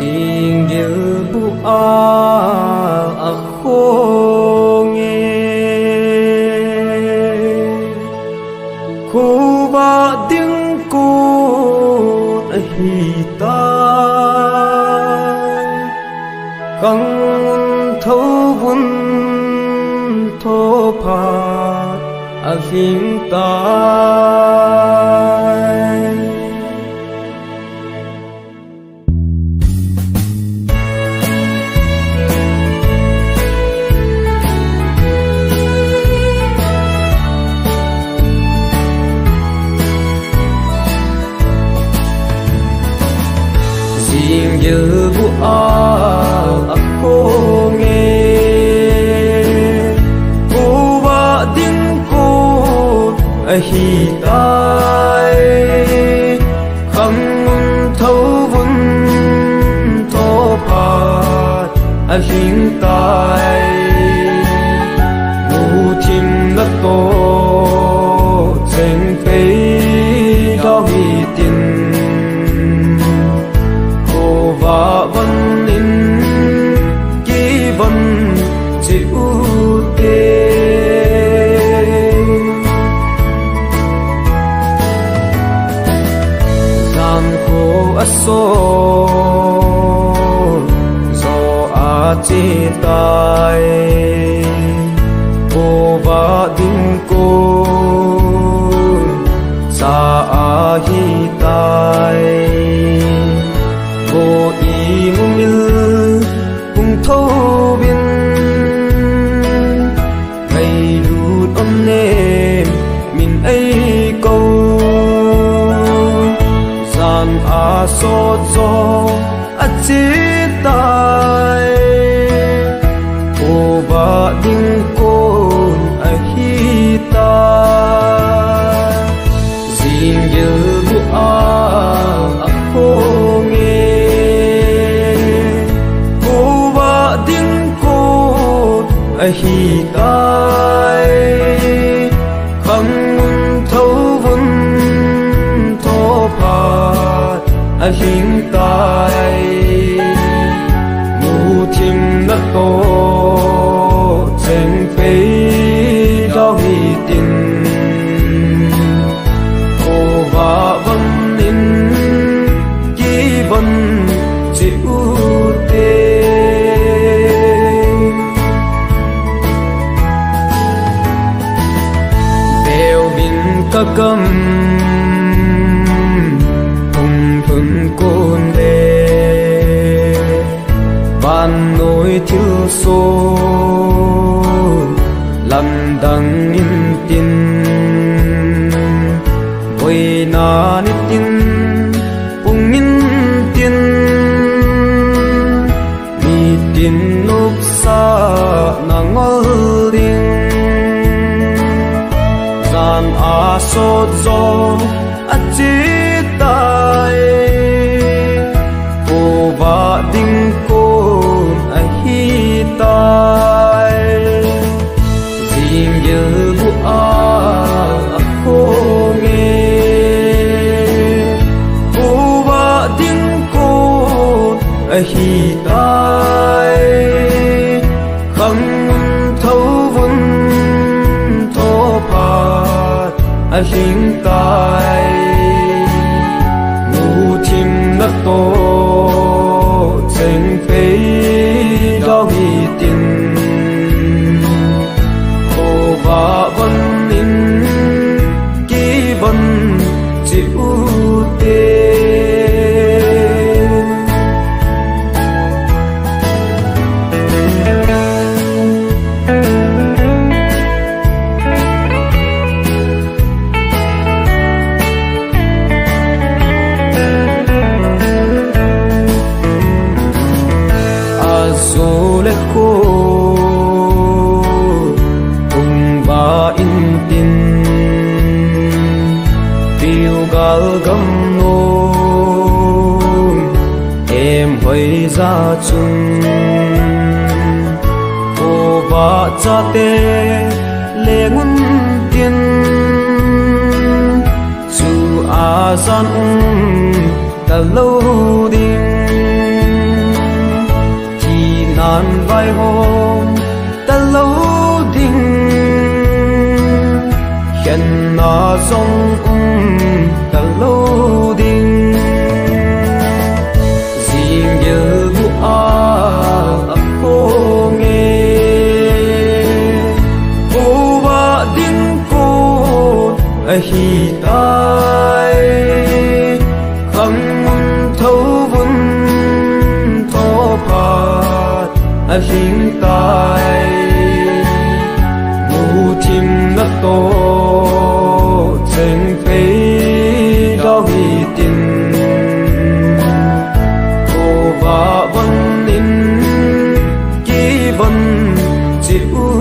ingil bua ako nge ko ba ding ko ahita kang thâu vun thô pa ahim ta. Jauh aku nge Uwa dingku ahitai Kham mung thâu vun thô pát ahitai aso zo a chi tai cô ba đinh cô chỉ tay cô và đinh cô ai khi ta dìm nhớ biết à cô nghe cô và đinh cô ai khi tay bằng thấu vun thô phạt ai khi ta ưng côn lê van nỗi thiếu số làm đằng in tin. Với nó nít tin cùng in tin. Đi tin lúc xa nó ngỡ điên gian à sốt gió à chỉ Hi tai, khăng thấu vun thô pa a hình tai gạo gấm nôn em hơi ra chung cô vợ cha tê lê ngân tiên. Chú a gian ung ta lâu đinh. Chỉ nan vai hôm ta lâu đinh hiện nó sông ung hình tai ngủ chim đất tô trên phế đó vì tình cô và văn nín, ký văn chịu